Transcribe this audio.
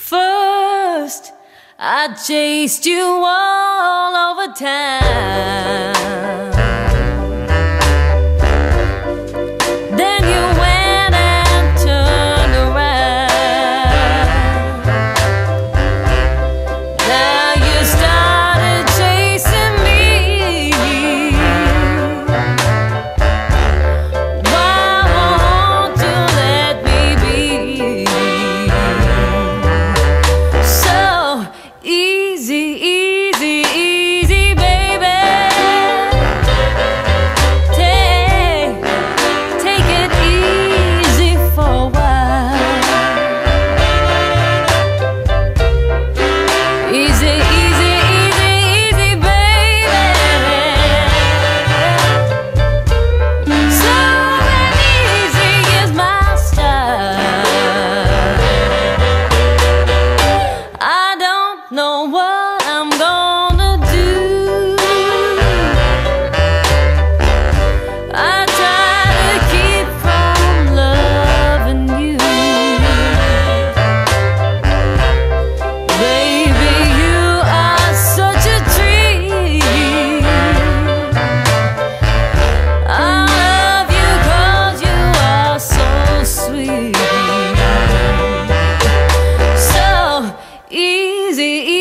First, I chased you all over town. No one. easy.